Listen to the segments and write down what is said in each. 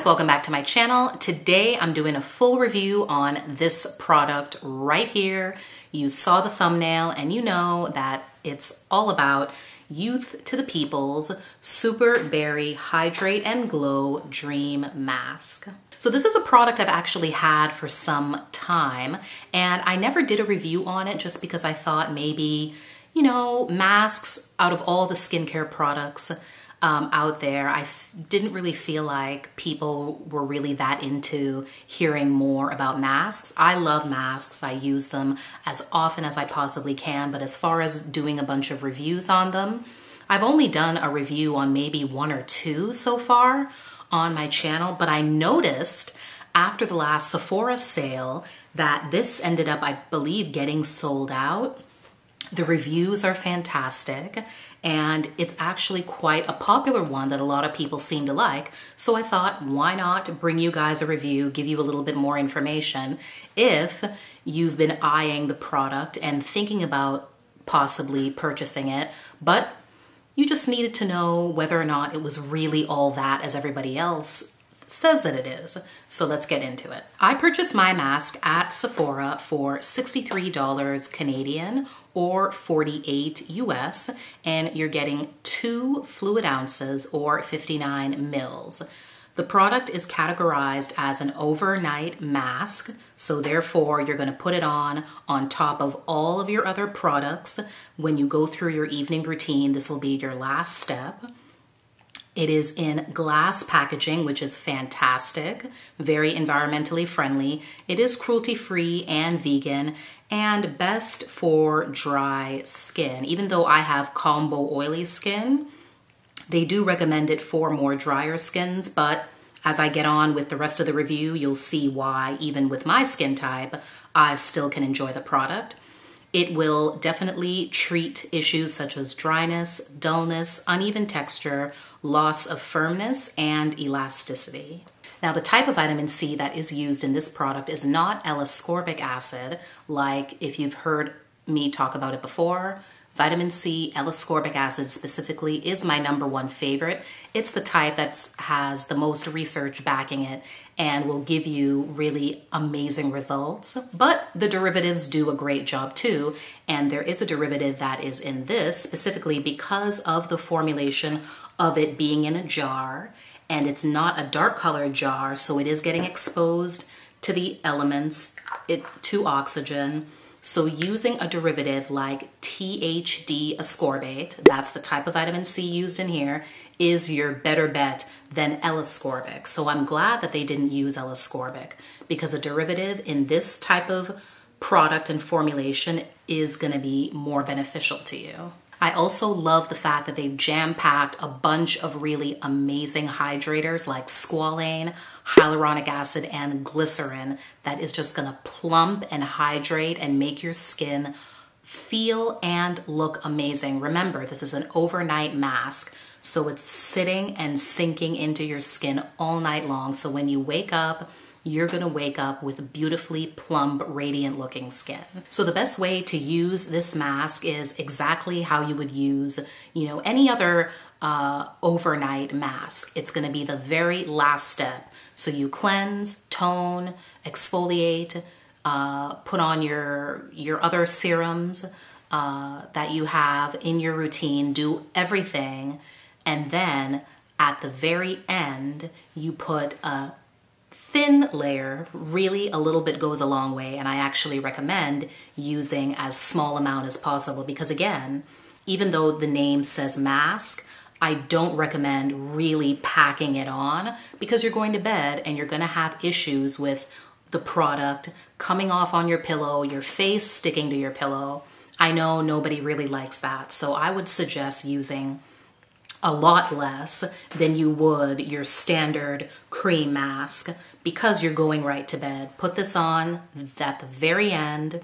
guys, welcome back to my channel. Today I'm doing a full review on this product right here. You saw the thumbnail and you know that it's all about Youth to the People's Super Berry Hydrate and Glow Dream Mask. So this is a product I've actually had for some time and I never did a review on it just because I thought maybe, you know, masks out of all the skincare products, um, out there, I didn't really feel like people were really that into hearing more about masks. I love masks. I use them as often as I possibly can, but as far as doing a bunch of reviews on them, I've only done a review on maybe one or two so far on my channel, but I noticed after the last Sephora sale that this ended up, I believe, getting sold out. The reviews are fantastic and it's actually quite a popular one that a lot of people seem to like. So I thought, why not bring you guys a review, give you a little bit more information if you've been eyeing the product and thinking about possibly purchasing it, but you just needed to know whether or not it was really all that as everybody else says that it is. So let's get into it. I purchased my mask at Sephora for $63 Canadian or 48 US, and you're getting two fluid ounces or 59 mils. The product is categorized as an overnight mask, so therefore you're gonna put it on on top of all of your other products. When you go through your evening routine, this will be your last step. It is in glass packaging, which is fantastic, very environmentally friendly. It is cruelty free and vegan and best for dry skin. Even though I have combo oily skin, they do recommend it for more drier skins, but as I get on with the rest of the review, you'll see why even with my skin type, I still can enjoy the product. It will definitely treat issues such as dryness, dullness, uneven texture, loss of firmness, and elasticity. Now, the type of vitamin C that is used in this product is not L-ascorbic acid, like if you've heard me talk about it before. Vitamin C, L-ascorbic acid specifically, is my number one favorite. It's the type that has the most research backing it and will give you really amazing results. But the derivatives do a great job too. And there is a derivative that is in this specifically because of the formulation of it being in a jar and it's not a dark colored jar, so it is getting exposed to the elements, it, to oxygen. So using a derivative like THD ascorbate, that's the type of vitamin C used in here, is your better bet than L-ascorbic. So I'm glad that they didn't use L-ascorbic because a derivative in this type of product and formulation is gonna be more beneficial to you. I also love the fact that they've jam-packed a bunch of really amazing hydrators like squalane, hyaluronic acid, and glycerin that is just gonna plump and hydrate and make your skin feel and look amazing. Remember, this is an overnight mask, so it's sitting and sinking into your skin all night long. So when you wake up, you're gonna wake up with beautifully plump, radiant looking skin. So the best way to use this mask is exactly how you would use, you know, any other uh, overnight mask. It's gonna be the very last step. So you cleanse, tone, exfoliate, uh, put on your, your other serums uh, that you have in your routine, do everything, and then at the very end, you put a thin layer, really a little bit goes a long way and I actually recommend using as small amount as possible because again, even though the name says mask, I don't recommend really packing it on because you're going to bed and you're gonna have issues with the product coming off on your pillow, your face sticking to your pillow. I know nobody really likes that, so I would suggest using a lot less than you would your standard cream mask because you're going right to bed. Put this on at the very end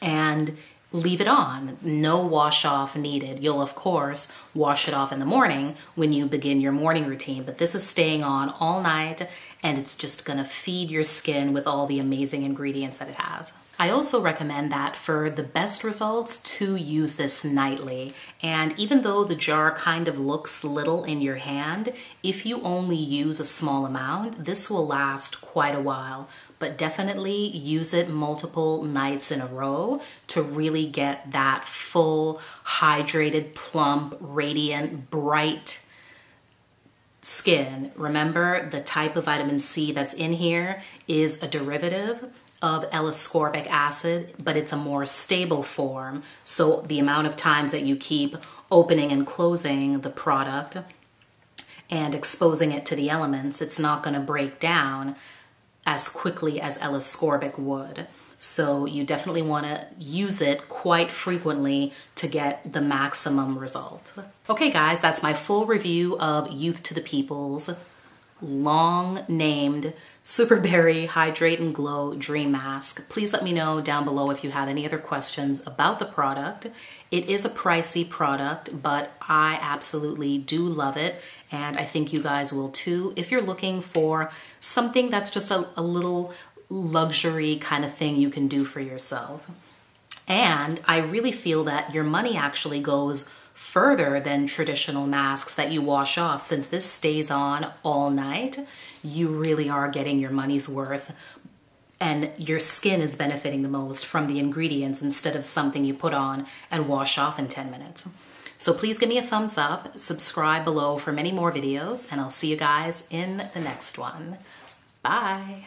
and leave it on. No wash off needed. You'll of course wash it off in the morning when you begin your morning routine, but this is staying on all night and it's just gonna feed your skin with all the amazing ingredients that it has. I also recommend that for the best results to use this nightly. And even though the jar kind of looks little in your hand, if you only use a small amount, this will last quite a while. But definitely use it multiple nights in a row to really get that full, hydrated, plump, radiant, bright skin. Remember, the type of vitamin C that's in here is a derivative of L-ascorbic acid, but it's a more stable form. So the amount of times that you keep opening and closing the product and exposing it to the elements, it's not going to break down as quickly as L-ascorbic would. So you definitely want to use it quite frequently to get the maximum result. Okay guys, that's my full review of Youth to the People's long named Superberry Hydrate and Glow Dream Mask. Please let me know down below if you have any other questions about the product. It is a pricey product, but I absolutely do love it, and I think you guys will too. If you're looking for something that's just a, a little luxury kind of thing you can do for yourself. And I really feel that your money actually goes further than traditional masks that you wash off since this stays on all night you really are getting your money's worth and your skin is benefiting the most from the ingredients instead of something you put on and wash off in 10 minutes. So please give me a thumbs up, subscribe below for many more videos, and I'll see you guys in the next one. Bye.